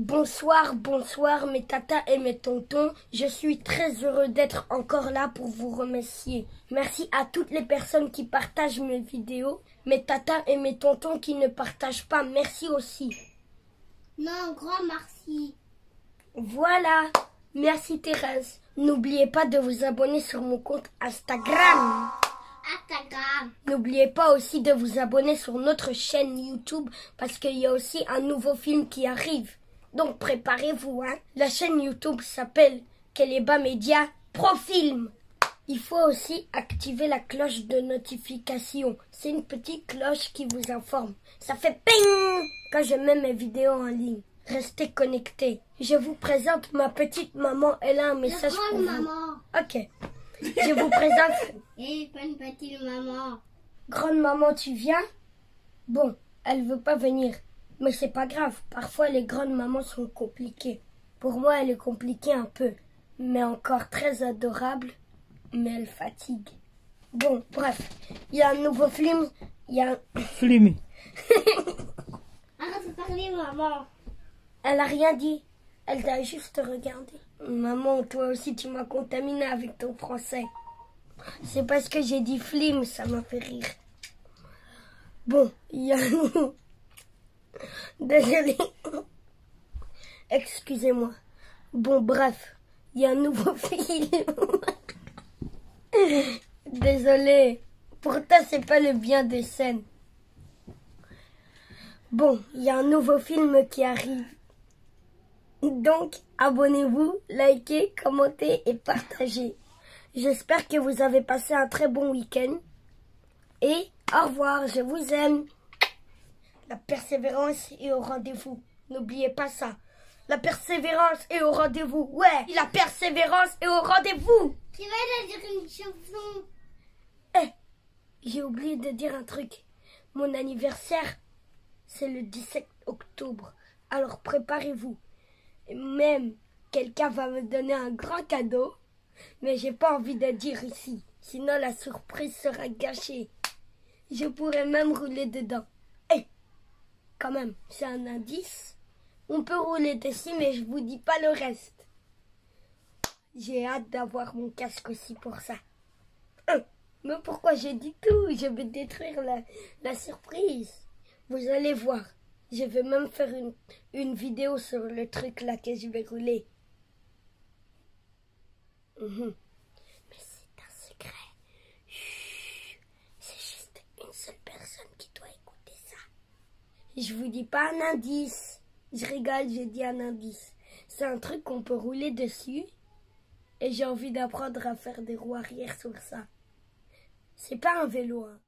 Bonsoir, bonsoir mes tatas et mes tontons. Je suis très heureux d'être encore là pour vous remercier. Merci à toutes les personnes qui partagent mes vidéos, mes tatas et mes tontons qui ne partagent pas. Merci aussi. Non, grand merci. Voilà. Merci Thérèse. N'oubliez pas de vous abonner sur mon compte Instagram. Instagram. N'oubliez pas aussi de vous abonner sur notre chaîne YouTube parce qu'il y a aussi un nouveau film qui arrive. Donc préparez-vous, hein. La chaîne YouTube s'appelle Keleba Media Profilm. Il faut aussi activer la cloche de notification. C'est une petite cloche qui vous informe. Ça fait ping quand je mets mes vidéos en ligne. Restez connectés. Je vous présente ma petite maman. Elle a un message pour grande vous. maman. Ok. Je vous présente Et bonne petite maman. Grande maman, tu viens? Bon, elle veut pas venir. Mais c'est pas grave. Parfois, les grandes mamans sont compliquées. Pour moi, elle est compliquée un peu. Mais encore très adorable. Mais elle fatigue. Bon, bref. Il y a un nouveau film. Il y a... Flimmy. Arrête de parler, maman. Elle a rien dit. Elle t'a juste regardé. Maman, toi aussi, tu m'as contaminé avec ton français. C'est parce que j'ai dit flim, ça m'a fait rire. Bon, il y a... Désolé. Excusez-moi. Bon, bref, il y a un nouveau film. Désolé. Pourtant, c'est pas le bien des scènes. Bon, il y a un nouveau film qui arrive. Donc, abonnez-vous, likez, commentez et partagez. J'espère que vous avez passé un très bon week-end. Et au revoir, je vous aime. La persévérance est au rendez-vous. N'oubliez pas ça. La persévérance est au rendez-vous. Ouais, la persévérance est au rendez-vous. Tu vas dire une chanson? Eh, j'ai oublié de dire un truc. Mon anniversaire, c'est le 17 octobre. Alors préparez-vous. Et Même quelqu'un va me donner un grand cadeau, mais j'ai pas envie de dire ici. Sinon la surprise sera gâchée. Je pourrais même rouler dedans. Quand même, c'est un indice. On peut rouler dessus, mais je vous dis pas le reste. J'ai hâte d'avoir mon casque aussi pour ça. Hein, Mais pourquoi j'ai dit tout? Je vais détruire la, surprise. Vous allez voir. Je vais même faire une, une vidéo sur le truc là que je vais rouler. Mhm. Mais c'est un secret. Chut. C'est juste une seule personne qui doit écouter ça. Je vous dis pas un indice. Je rigole, j'ai dit un indice. C'est un truc qu'on peut rouler dessus. Et j'ai envie d'apprendre à faire des roues arrière sur ça. C'est pas un vélo, hein.